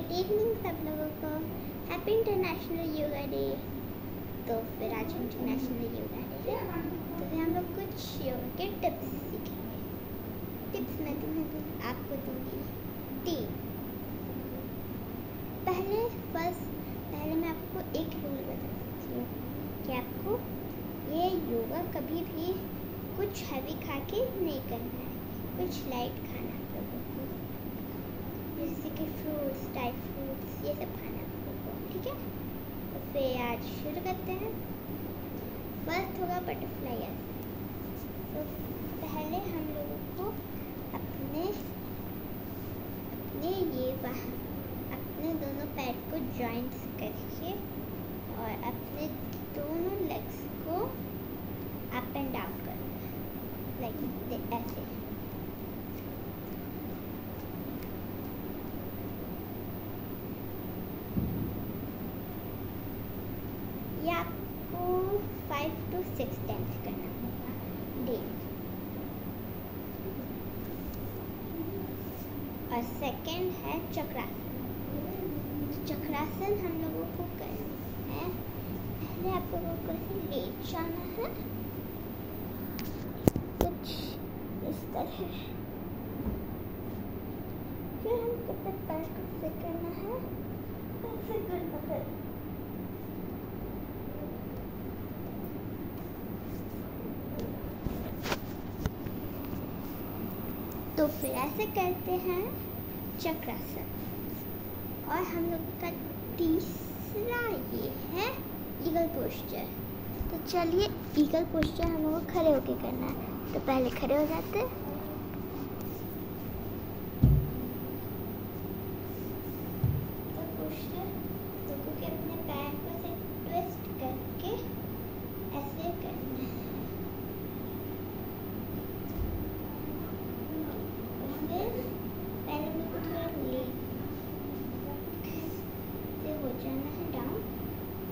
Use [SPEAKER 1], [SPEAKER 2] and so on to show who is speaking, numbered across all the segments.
[SPEAKER 1] Good evening सब लोगों को। हैप्पी इंटरनेशनल योगा डे तो फिर आज इंटरनेशनल योगा डे तो फिर हम लोग कुछ योगा के टिप्स सीखेंगे। टिप्स मैं तुम्हें तो आपको दूँगी। तीन पहले फ़र्स्ट पहले मैं आपको एक रूल बता बताती हूँ कि आपको ये योगा कभी भी कुछ हैवी खा के नहीं करना है। कुछ लाइट खाना आप लोगों को। कि फ्रूट्स ड्राई फ्रूट्स ये सब खाना आप लोगों ठीक है? तो फिर आज शुरू करते हैं। फ़र्स्ट होगा बटरफ्लाई आसन तो पहले हम लोगों को अपने अपने ये अपने दोनों पैर को जॉइंट्स करके और अपने दोनों लेग्स को अप एंड डाउन करना लाइक ऐसे ये फाइव टू सिक्स टाइम्स करना होगा डेली और सेकंड है चक्रासन। चक्रासन हम लोगों को करना है। पहले आप लोगों को लेट जाना है। कुछ इस तरह। फिर हमको अपने पैर से करना है ऐसे करना है तो फिर ऐसे करते हैं चक्रासन। और हम लोग का तीसरा ये है ईगल पोस्चर तो चलिए ईगल पोस्चर हम लोग को खड़े होके करना है। तो पहले खड़े हो जाते हैं तो posture लोगों के अपने पैर को से ट्विस्ट करके ऐसे करना है फिर पहले मेरे को थोड़ा लेट से हो जाना है डाउन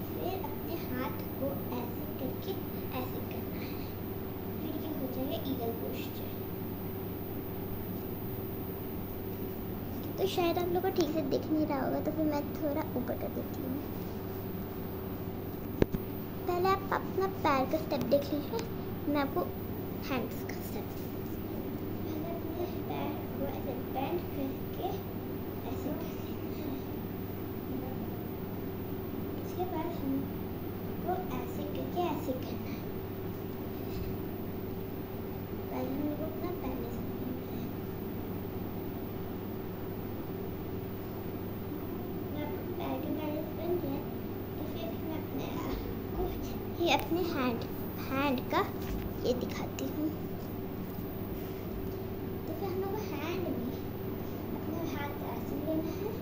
[SPEAKER 1] फिर अपने हाथ को ऐसे करके ऐसे करना है फिर ये हो जाएगा ईगल तो शायद आप लोग को ठीक से दिख नहीं रहा होगा तो फिर मैं थोड़ा ऊपर कर देती हूँ। पहले आप अपना पैर का स्टेप देख लीजिए मैं आपको हैंड्स का स्टेप पहले अपने पैर को ऐसे बेंड करके ऐसे कर इसके बाद हमको ऐसे करके ऐसे करना है पहले हम लोग अपना पैर में से करना है मैं अपने पैर के बैलेंस बन गया तो फिर मैं अपने ये अपने हैंड हैंड का ये दिखाती हूँ। तो फिर हम लोग हैंड में अपने हाथ ऐसे लेना है।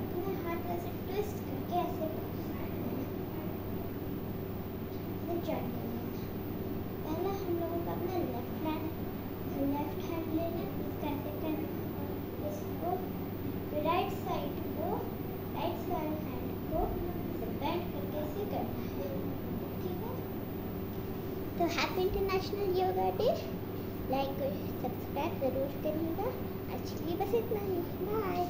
[SPEAKER 1] अपने हाथ ऐसे ट्विस्ट करके ऐसे करना है फिर जॉइन कर लेना पहले हम लोगों को अपना लेफ़्ट हैंड लेफ़्ट हैंड लेना है फिर कैसे करना इसको राइट साइड को राइट साइड हैंड को ऐसे बेंड करके ऐसे करना है ठीक है तो happy international yoga day like और सब्सक्राइब ज़रूर करिएगा। आज बस इतना ही। बाय